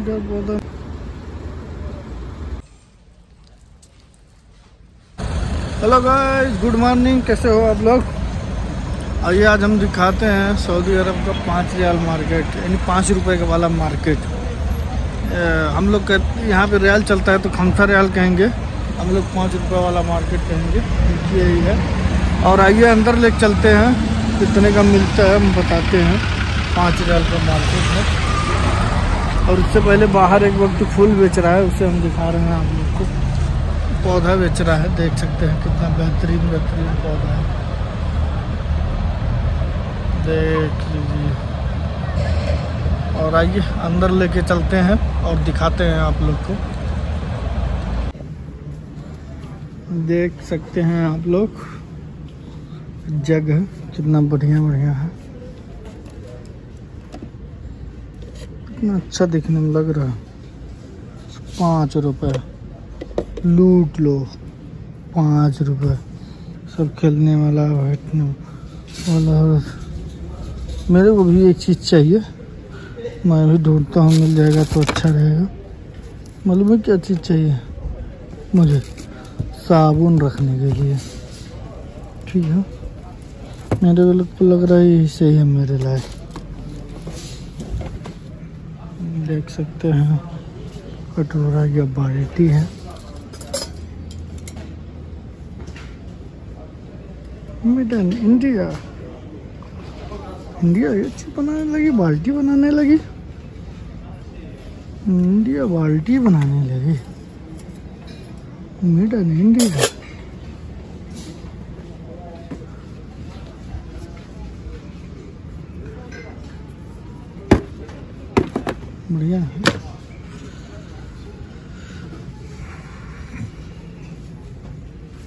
Hello guys good morning कैसे हो आप लोग? आइए, आज हम दिखाते हैं सऊदी अरब का पाँच रियाल मार्केट, यानी पाँच रुपए का वाला मार्केट। हम लोग यहाँ पे रियाल चलता है तो खमसा रियाल कहेंगे। हम लोग पाँच रुपए वाला मार्केट कहेंगे यही है। और आइए, अंदर ले चलते हैं, कितने का मिलता है हम बताते हैं, पाँच रियाल का मार्केट है। और उससे पहले बाहर एक वक्त फूल बेच रहा है, उसे हम दिखा रहे हैं आप लोग को। पौधा बेच रहा है, देख सकते हैं कितना बेहतरीन बेहतरीन पौधा है। देख लीजिए। और आइए, अंदर लेके चलते हैं और दिखाते हैं आप लोग को। देख सकते हैं आप लोग, जगह कितना बढ़िया बढ़िया है। कितना अच्छा दिखने में लग रहा है। पाँच रुपये लूट लो। पाँच रुपये सब खेलने वाला, बैठने वाला। मेरे को भी एक चीज़ चाहिए। मैं भी ढूंढता हूँ, मिल जाएगा तो अच्छा रहेगा। मालूम है क्या चीज़ चाहिए? मुझे साबुन रखने के लिए। ठीक है। मेरे को लग रहा है, यही सही है मेरे लायक देख सकते हैं। कटोरा या बाल्टी है। मेड इन इंडिया इंडिया अच्छी बनाने लगी बाल्टी बनाने लगी। इंडिया बाल्टी बनाने लगी। मेड इन इंडिया बढ़िया है।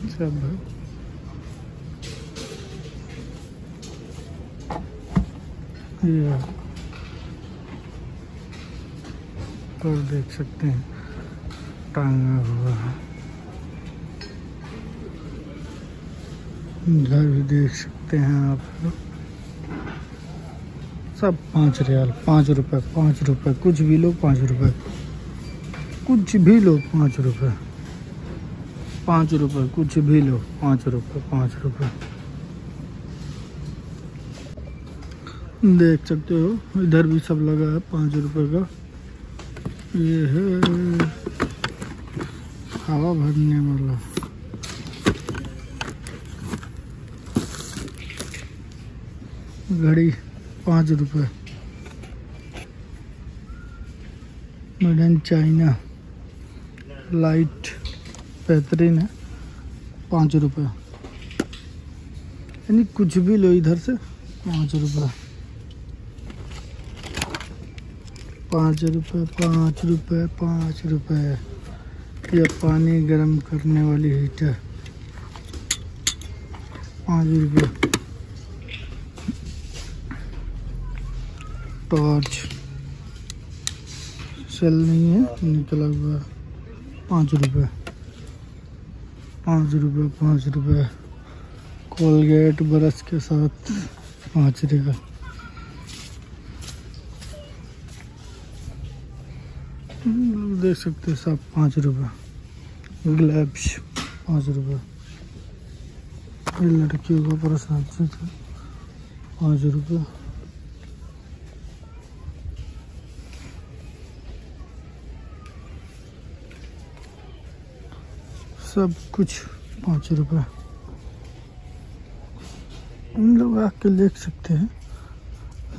सब ये पर देख सकते हैं, टांगा हुआ है। इधर भी देख सकते हैं आप लोग। सब। पाँच रियाल, पाँच रुपए पाँच रुपए, कुछ भी लो, पाँच रुपए। कुछ भी लो, पाँच रुपए। पाँच रुपए, कुछ भी लो, पाँच रुपए पाँच रुपए। देख सकते हो, इधर भी सब लगा है, पाँच रुपए का। ये है हवा भरने वाला। घड़ी। पाँच रुपये मेड इन चाइना लाइट बेहतरीन है। पाँच रुपये यानी कुछ भी लो इधर से, पाँच रुपये पाँच रुपये पाँच रुपये पाँच रुपये यह पानी गर्म करने वाली हीटर पाँच रुपये टॉर्च। सेल नहीं है निकला हुआ पाँच रुपये पाँच रुपये पाँच रुपये कोलगेट ब्रश के साथ पाँच रुपये देख सकते हैं सब पाँच रुपये ग्लव्स पाँच रुपये लड़कियों का प्रसाद से पाँच रुपये सब कुछ पाँच रुपये हम लोग आके देख सकते हैं,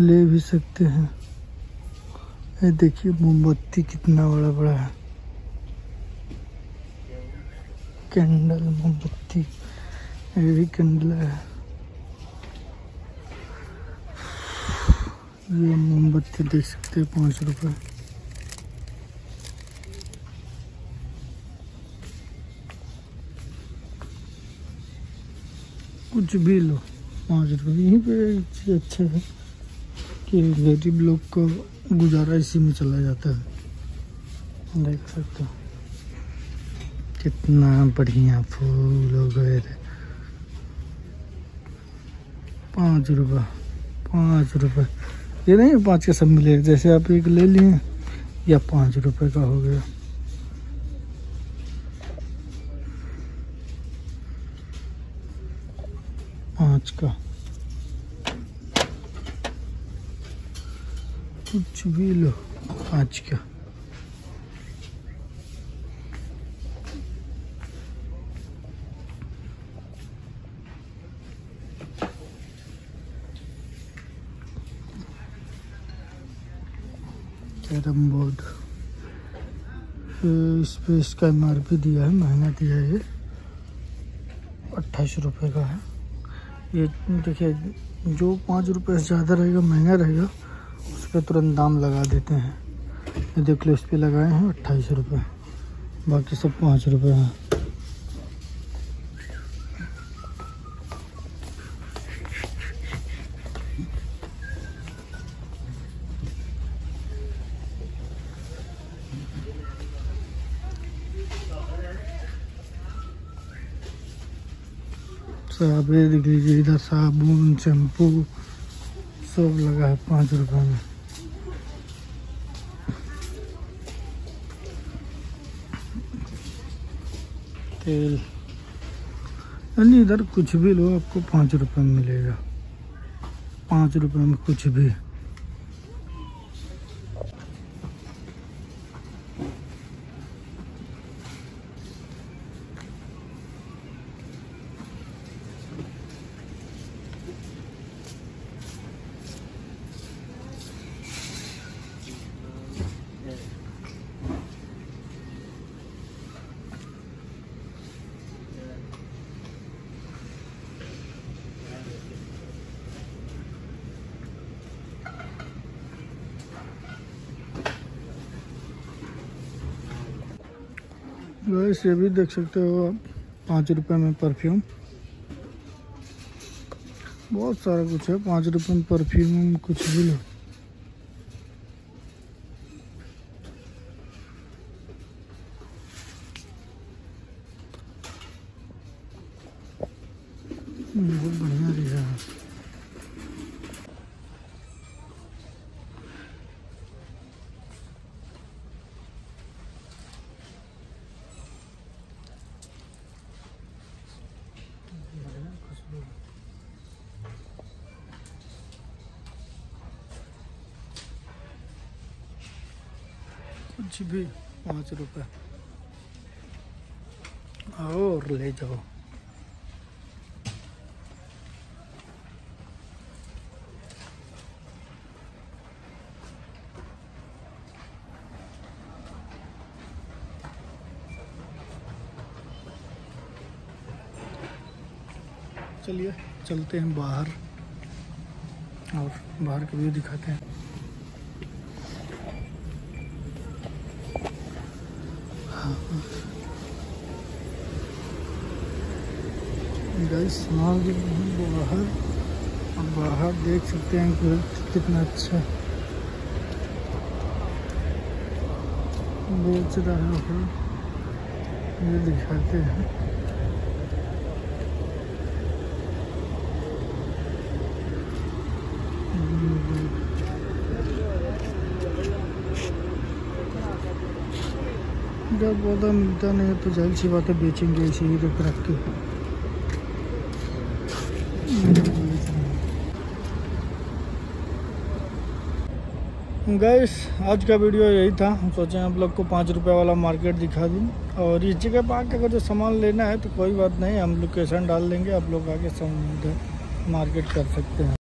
ले भी सकते हैं। ये देखिए, मोमबत्ती कितना बड़ा बड़ा है। कैंडल, मोमबत्ती, ये भी कैंडल है। ये मोमबत्ती देख सकते हैं, पाँच रुपये कुछ भी लो। पाँच रुपये यहीं पे एक चीज़ अच्छा है कि गरीब लोग का गुजारा इसी में चला जाता है। देख सकते हो। कितना बढ़िया फूल वगैरह पाँच रुपये पाँच रुपये ये नहीं, पाँच के सब मिले जैसे आप एक ले लिए, या पाँच रुपये का हो गया। पाँच का। कुछ भी लो, पाँच का। Carrom board. इस पे इसका एम आर पी दिया है महँगा दिया है ये। अट्ठाईस रुपये का है। ये देखिए, जो पाँच रुपये से ज़्यादा रहेगा, महँगा रहेगा, उस पर तुरंत दाम लगा देते हैं। ये देख लो इस पर लगाए हैं अट्ठाईस रुपये बाकी सब पाँच रुपये हैं। साबे देख लीजिए इधर साबुन, शैम्पू, सब लगा है पाँच रुपये में। तेल। यानी इधर कुछ भी लो, आपको पाँच रुपये में मिलेगा। पाँच रुपये में कुछ भी। वैसे ये भी देख सकते हो आप। पाँच रुपये में परफ्यूम बहुत सारा कुछ है, पाँच रुपये में परफ्यूम कुछ भी लो बहुत बढ़िया दिया है कुछ भी, पाँच आओ और ले जाओ। चलिए, चलते हैं बाहर। और बाहर का व्यू दिखाते हैं। गाइस आगे बाहर अब बाहर देख सकते हैं कि कितना अच्छा बेच रहा है। ये दिखाते हैं। जब पौधा मिलता नहीं है तो ज़ाहिर सी बात है बेचेंगे इसी ही रख रख के। गैस आज का वीडियो यही था। हम सोचे आप लोग को पाँच रुपये वाला मार्केट दिखा दूँ। और इस जगह पर आके अगर जो सामान लेना है तो कोई बात नहीं, हम लोकेशन डाल देंगे, आप लोग आके मार्केट कर सकते हैं।